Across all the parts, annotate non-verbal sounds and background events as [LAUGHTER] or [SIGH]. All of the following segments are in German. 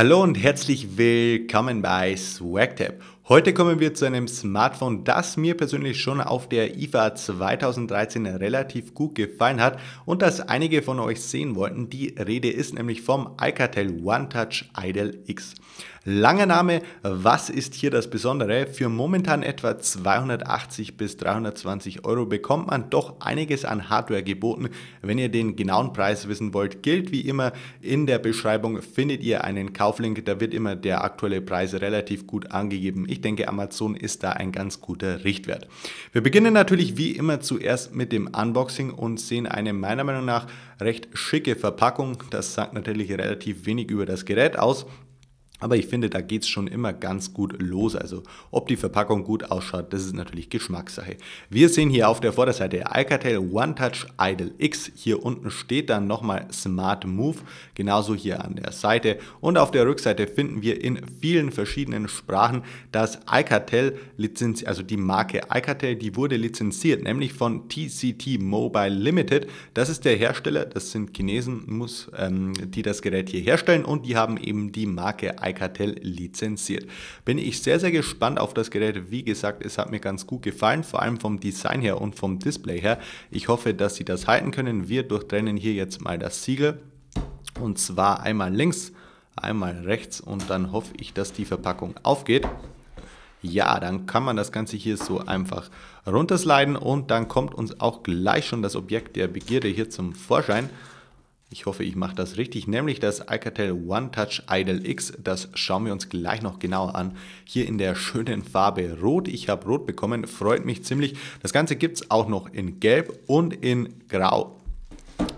Hallo und herzlich willkommen bei SwagTap. Heute kommen wir zu einem Smartphone, das mir persönlich schon auf der IFA 2013 relativ gut gefallen hat und das einige von euch sehen wollten. Die Rede ist nämlich vom Alcatel OneTouch Idol X. Langer Name, was ist hier das Besondere? Für momentan etwa 280 bis 320 Euro bekommt man doch einiges an Hardware geboten. Wenn ihr den genauen Preis wissen wollt, gilt wie immer in der Beschreibung findet ihr einen Kauflink, da wird immer der aktuelle Preis relativ gut angegeben. Ich denke, Amazon ist da ein ganz guter Richtwert. Wir beginnen natürlich wie immer zuerst mit dem Unboxing und sehen eine meiner Meinung nach recht schicke Verpackung. Das sagt natürlich relativ wenig über das Gerät aus. Aber ich finde, da geht es schon immer ganz gut los. Also ob die Verpackung gut ausschaut, das ist natürlich Geschmackssache. Wir sehen hier auf der Vorderseite Alcatel One Touch Idle X. Hier unten steht dann nochmal Smart Move, genauso hier an der Seite. Und auf der Rückseite finden wir in vielen verschiedenen Sprachen das Alcatel also die Marke Alcatel, die wurde lizenziert, nämlich von TCT Mobile Limited. Das ist der Hersteller, das sind Chinesen, muss, ähm, die das Gerät hier herstellen und die haben eben die Marke Alcatel Alcatel lizenziert. Bin ich sehr, sehr gespannt auf das Gerät. Wie gesagt, es hat mir ganz gut gefallen, vor allem vom Design her und vom Display her. Ich hoffe, dass sie das halten können. Wir durchtrennen hier jetzt mal das Siegel und zwar einmal links, einmal rechts und dann hoffe ich, dass die Verpackung aufgeht. Ja, dann kann man das Ganze hier so einfach runtersliden und dann kommt uns auch gleich schon das Objekt der Begierde hier zum Vorschein. Ich hoffe, ich mache das richtig, nämlich das Alcatel One Touch Idol X. Das schauen wir uns gleich noch genauer an. Hier in der schönen Farbe Rot. Ich habe Rot bekommen, freut mich ziemlich. Das Ganze gibt es auch noch in Gelb und in Grau.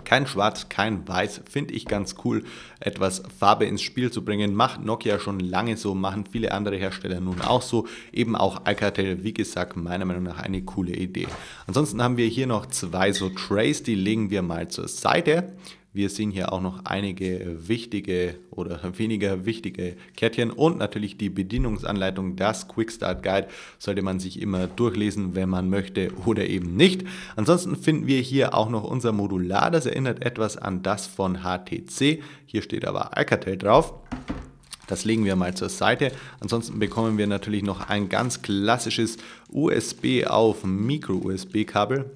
Kein Schwarz, kein Weiß, finde ich ganz cool, etwas Farbe ins Spiel zu bringen. Macht Nokia schon lange so, machen viele andere Hersteller nun auch so. Eben auch Alcatel, wie gesagt, meiner Meinung nach eine coole Idee. Ansonsten haben wir hier noch zwei so Trays, die legen wir mal zur Seite. Wir sehen hier auch noch einige wichtige oder [LAUGHS] weniger wichtige Kärtchen und natürlich die Bedienungsanleitung, das Quick Start Guide, sollte man sich immer durchlesen, wenn man möchte oder eben nicht. Ansonsten finden wir hier auch noch unser Modular, das erinnert etwas an das von HTC. Hier steht aber Alcatel drauf. Das legen wir mal zur Seite. Ansonsten bekommen wir natürlich noch ein ganz klassisches USB auf Micro-USB-Kabel.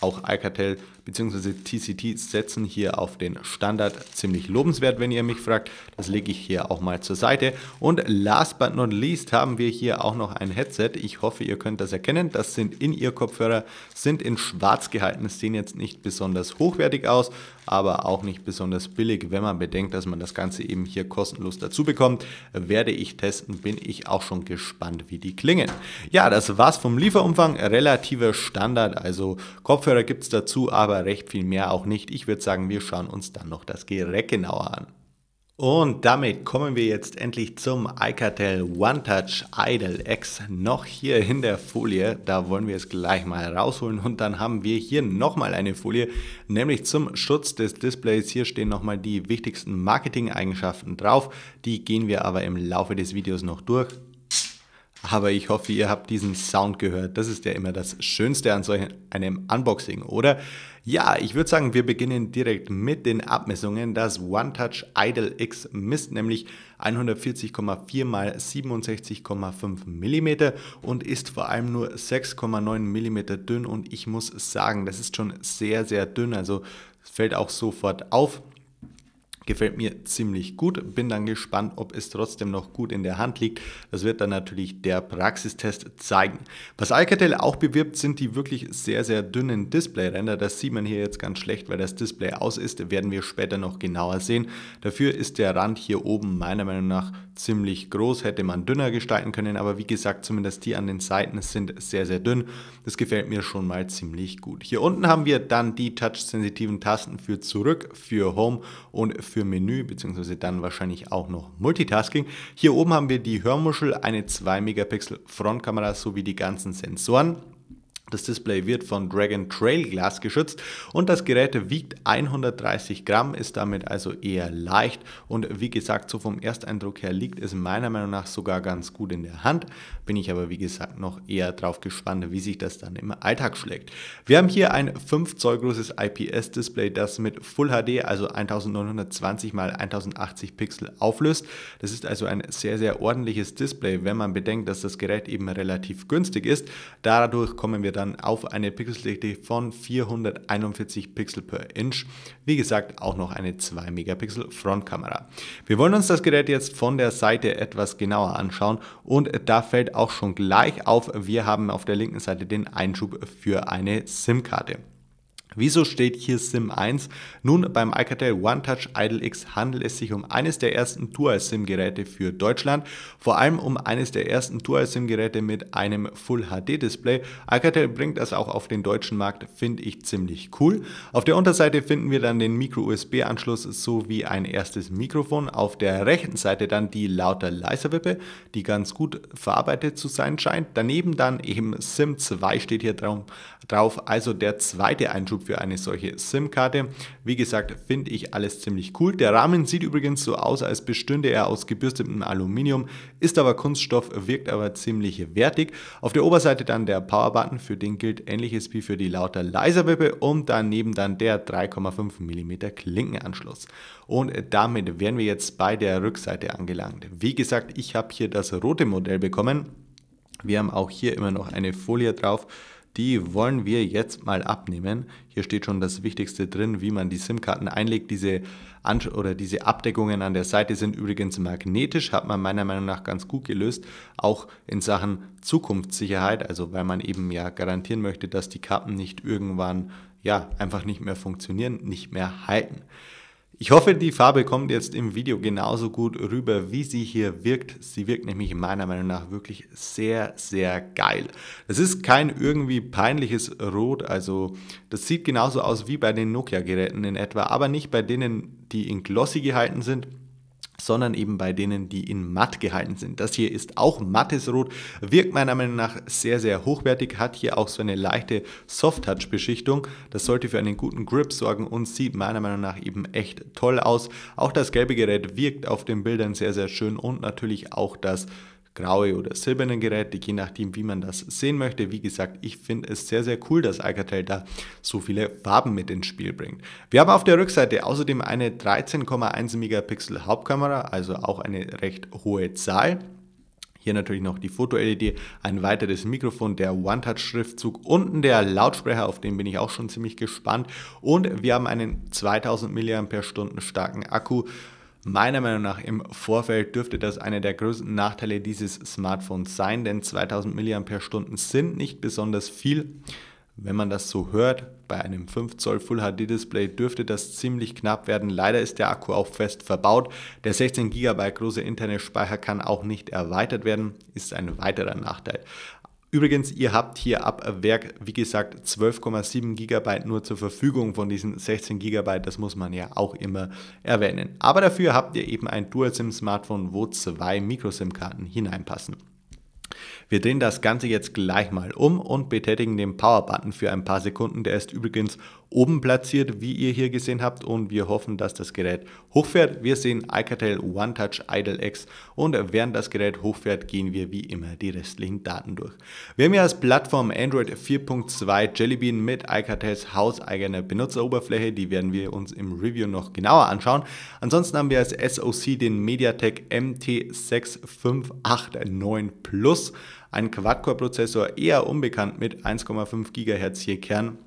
Auch Alcatel bzw. TCT setzen hier auf den Standard ziemlich lobenswert, wenn ihr mich fragt. Das lege ich hier auch mal zur Seite. Und last but not least haben wir hier auch noch ein Headset. Ich hoffe, ihr könnt das erkennen. Das sind In-Ear-Kopfhörer, sind in schwarz gehalten, sehen jetzt nicht besonders hochwertig aus, aber auch nicht besonders billig, wenn man bedenkt, dass man das Ganze eben hier kostenlos dazu bekommt. Werde ich testen, bin ich auch schon gespannt, wie die klingen. Ja, das war's vom Lieferumfang. Relativer Standard, also Kopfhörer gibt es dazu, aber recht viel mehr auch nicht. Ich würde sagen, wir schauen uns dann noch das Gerät genauer an. Und damit kommen wir jetzt endlich zum Alcatel OneTouch Idol X noch hier in der Folie. Da wollen wir es gleich mal rausholen und dann haben wir hier nochmal eine Folie, nämlich zum Schutz des Displays. Hier stehen nochmal die wichtigsten Marketing-Eigenschaften drauf. Die gehen wir aber im Laufe des Videos noch durch. Aber ich hoffe, ihr habt diesen Sound gehört. Das ist ja immer das Schönste an solch einem Unboxing, oder? Ja, ich würde sagen, wir beginnen direkt mit den Abmessungen. Das OneTouch Idol X misst nämlich 140,4 x 67,5 mm und ist vor allem nur 6,9 mm dünn und ich muss sagen, das ist schon sehr, sehr dünn. Also fällt auch sofort auf. Gefällt mir ziemlich gut. Bin dann gespannt, ob es trotzdem noch gut in der Hand liegt. Das wird dann natürlich der Praxistest zeigen. Was Alcatel auch bewirbt, sind die wirklich sehr, sehr dünnen Displayränder. Das sieht man hier jetzt ganz schlecht, weil das Display aus ist. Werden wir später noch genauer sehen. Dafür ist der Rand hier oben meiner Meinung nach ziemlich groß. Hätte man dünner gestalten können, aber wie gesagt, zumindest die an den Seiten sind sehr, sehr dünn. Das gefällt mir schon mal ziemlich gut. Hier unten haben wir dann die touch-sensitiven Tasten für Zurück, für Home und für Menü, beziehungsweise dann wahrscheinlich auch noch Multitasking. Hier oben haben wir die Hörmuschel, eine 2 Megapixel Frontkamera sowie die ganzen Sensoren. Das Display wird von Dragon Trail Glass geschützt und das Gerät wiegt 130 Gramm, ist damit also eher leicht und wie gesagt, so vom Ersteindruck her liegt es meiner Meinung nach sogar ganz gut in der Hand. Bin ich aber wie gesagt noch eher drauf gespannt, wie sich das dann im Alltag schlägt. Wir haben hier ein 5 Zoll großes IPS-Display, das mit Full HD, also 1920 x 1080 Pixel auflöst. Das ist also ein sehr, sehr ordentliches Display, wenn man bedenkt, dass das Gerät eben relativ günstig ist. Dadurch kommen wir dann dann auf eine Pixeldichte von 441 Pixel per Inch. Wie gesagt, auch noch eine 2 Megapixel Frontkamera. Wir wollen uns das Gerät jetzt von der Seite etwas genauer anschauen und da fällt auch schon gleich auf, wir haben auf der linken Seite den Einschub für eine SIM-Karte. Wieso steht hier SIM 1? Nun, beim Alcatel OneTouch Idle X handelt es sich um eines der ersten Dual-SIM-Geräte für Deutschland, vor allem um eines der ersten Dual-SIM-Geräte mit einem Full-HD-Display. Alcatel bringt das auch auf den deutschen Markt, finde ich ziemlich cool. Auf der Unterseite finden wir dann den Micro-USB-Anschluss sowie ein erstes Mikrofon. Auf der rechten Seite dann die lauter leiser Wippe, die ganz gut verarbeitet zu sein scheint. Daneben dann eben SIM 2 steht hier drauf, also der zweite Einschub Einschub für eine solche SIM-Karte. Wie gesagt, finde ich alles ziemlich cool. Der Rahmen sieht übrigens so aus, als bestünde er aus gebürstetem Aluminium, ist aber Kunststoff, wirkt aber ziemlich wertig. Auf der Oberseite dann der Power-Button, für den gilt ähnliches wie für die lauter Laserwippe und daneben dann der 3,5 mm Klinkenanschluss. Und damit wären wir jetzt bei der Rückseite angelangt. Wie gesagt, ich habe hier das rote Modell bekommen. Wir haben auch hier immer noch eine Folie drauf die wollen wir jetzt mal abnehmen. Hier steht schon das Wichtigste drin, wie man die SIM-Karten einlegt. Diese, An oder diese Abdeckungen an der Seite sind übrigens magnetisch, hat man meiner Meinung nach ganz gut gelöst, auch in Sachen Zukunftssicherheit, also weil man eben ja garantieren möchte, dass die Karten nicht irgendwann ja einfach nicht mehr funktionieren, nicht mehr halten. Ich hoffe, die Farbe kommt jetzt im Video genauso gut rüber, wie sie hier wirkt. Sie wirkt nämlich meiner Meinung nach wirklich sehr, sehr geil. Es ist kein irgendwie peinliches Rot, also das sieht genauso aus wie bei den Nokia-Geräten in etwa, aber nicht bei denen, die in glossy gehalten sind, sondern eben bei denen, die in matt gehalten sind. Das hier ist auch mattes Rot, wirkt meiner Meinung nach sehr, sehr hochwertig, hat hier auch so eine leichte Soft-Touch-Beschichtung. Das sollte für einen guten Grip sorgen und sieht meiner Meinung nach eben echt toll aus. Auch das gelbe Gerät wirkt auf den Bildern sehr, sehr schön und natürlich auch das graue oder silberne Geräte, je nachdem, wie man das sehen möchte. Wie gesagt, ich finde es sehr, sehr cool, dass Alcatel da so viele Farben mit ins Spiel bringt. Wir haben auf der Rückseite außerdem eine 13,1 Megapixel Hauptkamera, also auch eine recht hohe Zahl. Hier natürlich noch die Foto-LED, ein weiteres Mikrofon, der One-Touch-Schriftzug, unten der Lautsprecher, auf den bin ich auch schon ziemlich gespannt. Und wir haben einen 2000 mAh starken Akku. Meiner Meinung nach im Vorfeld dürfte das einer der größten Nachteile dieses Smartphones sein, denn 2000 mAh sind nicht besonders viel. Wenn man das so hört, bei einem 5 Zoll Full HD Display dürfte das ziemlich knapp werden. Leider ist der Akku auch fest verbaut. Der 16 GB große interne Speicher kann auch nicht erweitert werden, ist ein weiterer Nachteil. Übrigens, ihr habt hier ab Werk, wie gesagt, 12,7 GB nur zur Verfügung von diesen 16 GB. Das muss man ja auch immer erwähnen. Aber dafür habt ihr eben ein Dual-SIM-Smartphone, wo zwei Micro-SIM-Karten hineinpassen. Wir drehen das Ganze jetzt gleich mal um und betätigen den Power-Button für ein paar Sekunden. Der ist übrigens oben platziert, wie ihr hier gesehen habt und wir hoffen, dass das Gerät hochfährt. Wir sehen Alcatel OneTouch Idle X und während das Gerät hochfährt, gehen wir wie immer die restlichen Daten durch. Wir haben hier als Plattform Android 4.2 Jelly mit Alcatels hauseigener Benutzeroberfläche, die werden wir uns im Review noch genauer anschauen. Ansonsten haben wir als SoC den MediaTek MT6589 Plus, ein Quad-Core-Prozessor, eher unbekannt mit 1,5 GHz je Kern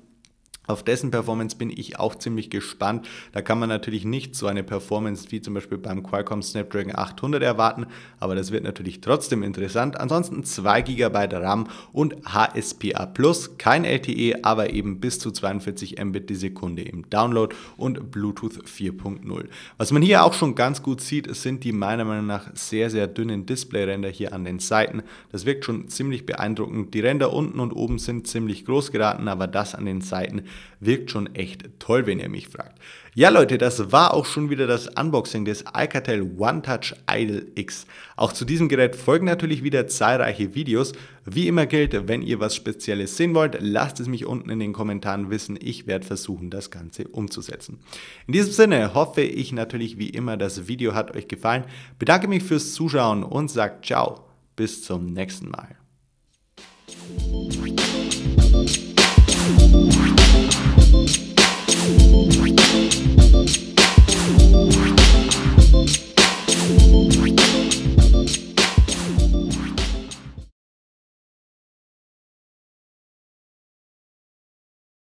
auf dessen Performance bin ich auch ziemlich gespannt. Da kann man natürlich nicht so eine Performance wie zum Beispiel beim Qualcomm Snapdragon 800 erwarten, aber das wird natürlich trotzdem interessant. Ansonsten 2 GB RAM und HSPA Plus, kein LTE, aber eben bis zu 42 Mbit die Sekunde im Download und Bluetooth 4.0. Was man hier auch schon ganz gut sieht, sind die meiner Meinung nach sehr, sehr dünnen Displayränder hier an den Seiten. Das wirkt schon ziemlich beeindruckend. Die Ränder unten und oben sind ziemlich groß geraten, aber das an den Seiten wirkt schon echt toll, wenn ihr mich fragt. Ja Leute, das war auch schon wieder das Unboxing des Alcatel One Touch Idol X. Auch zu diesem Gerät folgen natürlich wieder zahlreiche Videos. Wie immer gilt, wenn ihr was Spezielles sehen wollt, lasst es mich unten in den Kommentaren wissen. Ich werde versuchen, das Ganze umzusetzen. In diesem Sinne hoffe ich natürlich wie immer, das Video hat euch gefallen. Bedanke mich fürs Zuschauen und sagt ciao. Bis zum nächsten Mal.